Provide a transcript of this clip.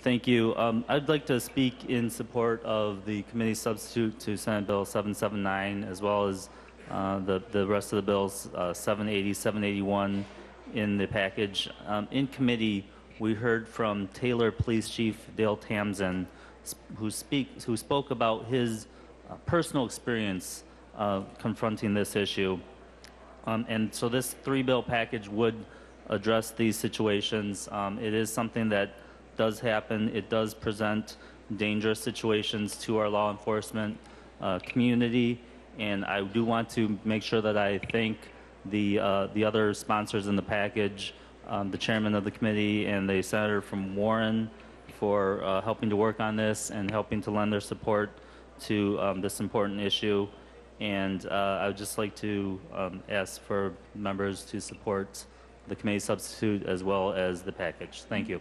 Thank you. Um, I'd like to speak in support of the committee substitute to Senate Bill 779, as well as uh, the, the rest of the bills, uh, 780, 781 in the package. Um, in committee, we heard from Taylor Police Chief Dale Tamsen, who, speak, who spoke about his uh, personal experience confronting this issue. Um, and so this three bill package would address these situations. Um, it is something that does happen. It does present dangerous situations to our law enforcement uh, community. And I do want to make sure that I thank the, uh, the other sponsors in the package, um, the chairman of the committee and the senator from Warren for uh, helping to work on this and helping to lend their support to um, this important issue. And uh, I would just like to um, ask for members to support the committee substitute as well as the package. Thank you.